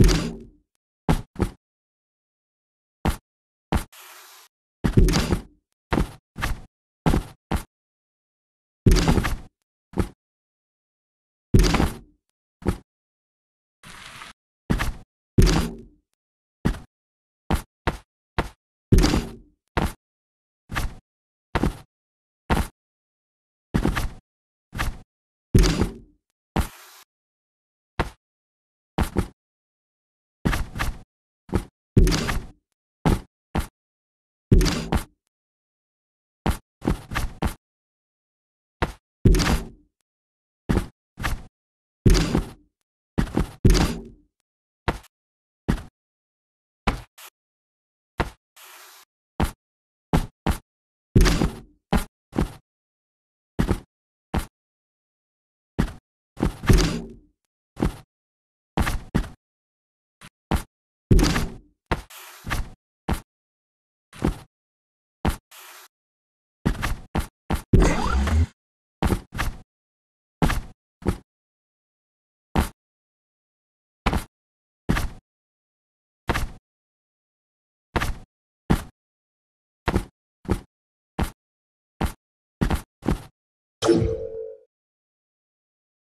you